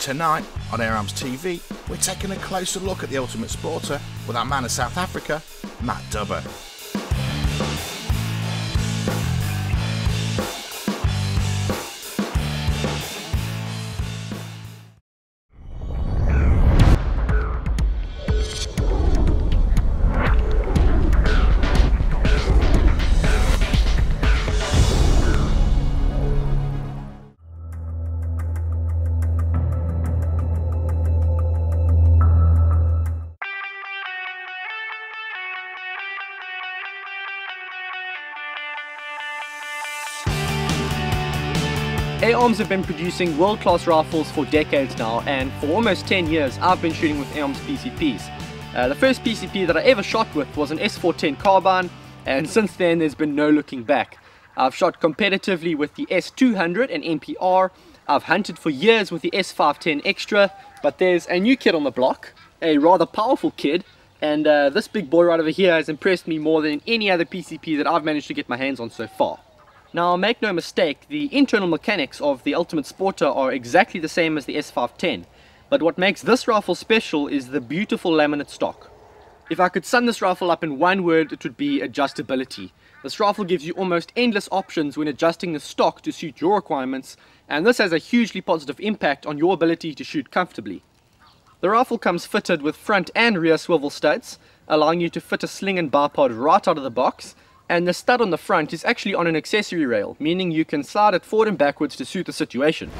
Tonight on Air Arms TV, we're taking a closer look at the Ultimate Sporter with our man of South Africa, Matt Dubber. Arms have been producing world-class rifles for decades now and for almost 10 years I've been shooting with Arms PCPs. Uh, the first PCP that I ever shot with was an S410 carbine and since then there's been no looking back. I've shot competitively with the S200 and MPR, I've hunted for years with the S510 Extra, but there's a new kid on the block, a rather powerful kid, and uh, this big boy right over here has impressed me more than any other PCP that I've managed to get my hands on so far. Now make no mistake, the internal mechanics of the Ultimate Sporter are exactly the same as the S510, but what makes this rifle special is the beautiful laminate stock. If I could sum this rifle up in one word, it would be adjustability. This rifle gives you almost endless options when adjusting the stock to suit your requirements, and this has a hugely positive impact on your ability to shoot comfortably. The rifle comes fitted with front and rear swivel studs, allowing you to fit a sling and bipod right out of the box, and the stud on the front is actually on an accessory rail, meaning you can slide it forward and backwards to suit the situation.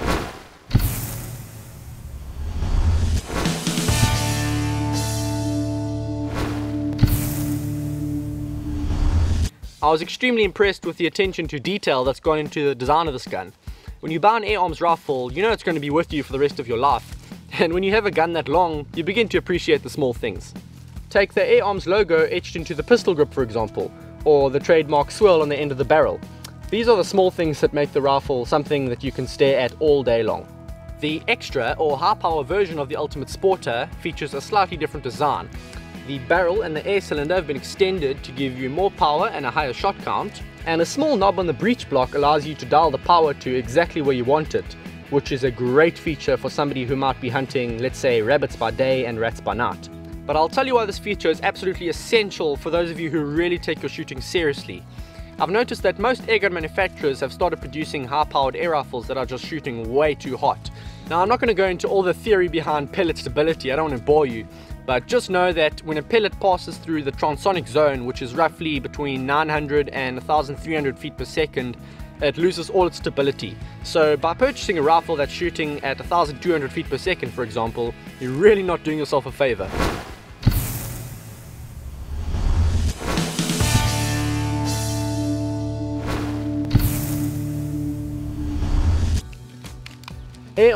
I was extremely impressed with the attention to detail that's gone into the design of this gun. When you buy an Air Arms rifle, you know it's going to be with you for the rest of your life. And when you have a gun that long, you begin to appreciate the small things. Take the Air Arms logo etched into the pistol grip for example or the trademark swirl on the end of the barrel. These are the small things that make the rifle something that you can stare at all day long. The extra or high power version of the Ultimate Sporter features a slightly different design. The barrel and the air cylinder have been extended to give you more power and a higher shot count, and a small knob on the breech block allows you to dial the power to exactly where you want it, which is a great feature for somebody who might be hunting, let's say, rabbits by day and rats by night. But I'll tell you why this feature is absolutely essential for those of you who really take your shooting seriously. I've noticed that most airgun manufacturers have started producing high-powered air rifles that are just shooting way too hot. Now I'm not going to go into all the theory behind pellet stability, I don't want to bore you, but just know that when a pellet passes through the transonic zone, which is roughly between 900 and 1300 feet per second, it loses all its stability. So by purchasing a rifle that's shooting at 1200 feet per second, for example, you're really not doing yourself a favor.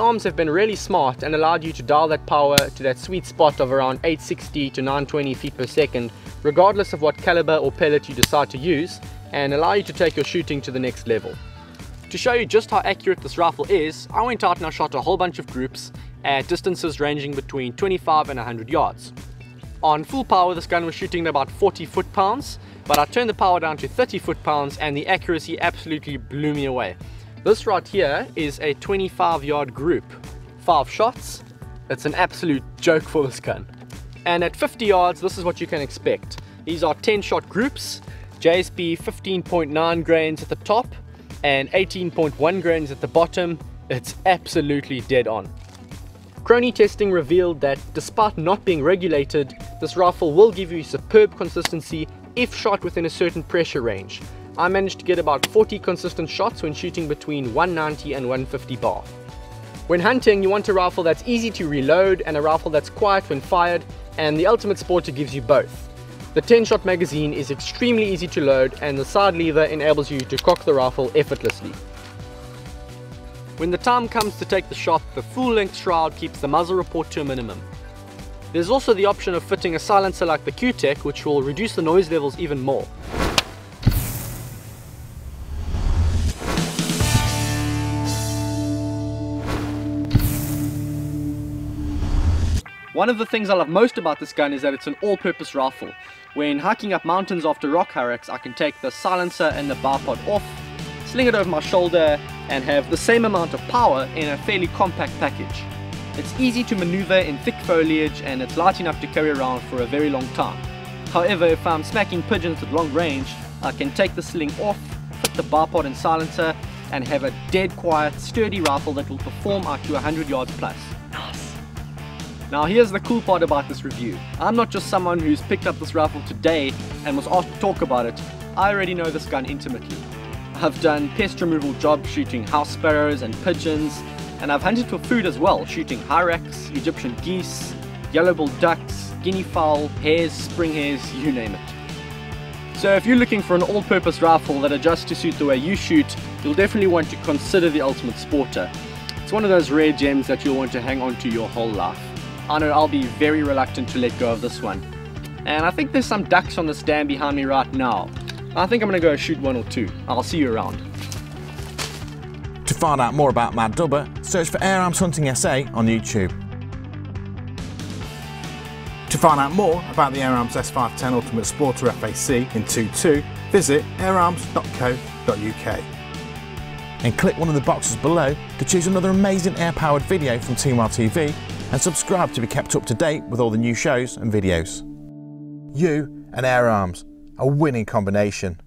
Arms have been really smart and allowed you to dial that power to that sweet spot of around 860 to 920 feet per second, regardless of what caliber or pellet you decide to use, and allow you to take your shooting to the next level. To show you just how accurate this rifle is, I went out and I shot a whole bunch of groups at distances ranging between 25 and 100 yards. On full power this gun was shooting at about 40 foot-pounds, but I turned the power down to 30 foot-pounds and the accuracy absolutely blew me away. This right here is a 25 yard group. Five shots. It's an absolute joke for this gun. And at 50 yards, this is what you can expect. These are 10 shot groups, JSB 15.9 grains at the top and 18.1 grains at the bottom. It's absolutely dead on. Crony testing revealed that despite not being regulated, this rifle will give you superb consistency if shot within a certain pressure range. I managed to get about 40 consistent shots when shooting between 190 and 150 bar. When hunting, you want a rifle that's easy to reload and a rifle that's quiet when fired, and the Ultimate Sporter gives you both. The 10-shot magazine is extremely easy to load and the side lever enables you to cock the rifle effortlessly. When the time comes to take the shot, the full-length shroud keeps the muzzle report to a minimum. There's also the option of fitting a silencer like the Q-Tech which will reduce the noise levels even more. One of the things I love most about this gun is that it's an all-purpose rifle. When hiking up mountains after rock hyrax, I can take the silencer and the bipod off, sling it over my shoulder, and have the same amount of power in a fairly compact package. It's easy to maneuver in thick foliage and it's light enough to carry around for a very long time. However, if I'm smacking pigeons at long range, I can take the sling off, fit the bipod and silencer, and have a dead quiet, sturdy rifle that will perform up to 100 yards plus. Now here's the cool part about this review. I'm not just someone who's picked up this rifle today and was asked to talk about it. I already know this gun intimately. I've done pest removal jobs shooting house sparrows and pigeons, and I've hunted for food as well, shooting hyrax, Egyptian geese, yellow-billed ducks, guinea fowl, hares, spring hares, you name it. So if you're looking for an all-purpose rifle that adjusts to suit the way you shoot, you'll definitely want to consider the Ultimate Sporter. It's one of those rare gems that you'll want to hang on to your whole life. Oh, I know I'll be very reluctant to let go of this one. And I think there's some ducks on the stand behind me right now. I think I'm gonna go shoot one or two. I'll see you around. To find out more about Matt Dubber, search for Air Arms Hunting SA on YouTube. To find out more about the Air Arms S510 Ultimate Sporter FAC in 2.2, visit airarms.co.uk. And click one of the boxes below to choose another amazing air-powered video from Team Wild TV and subscribe to be kept up to date with all the new shows and videos. You and Air Arms, a winning combination.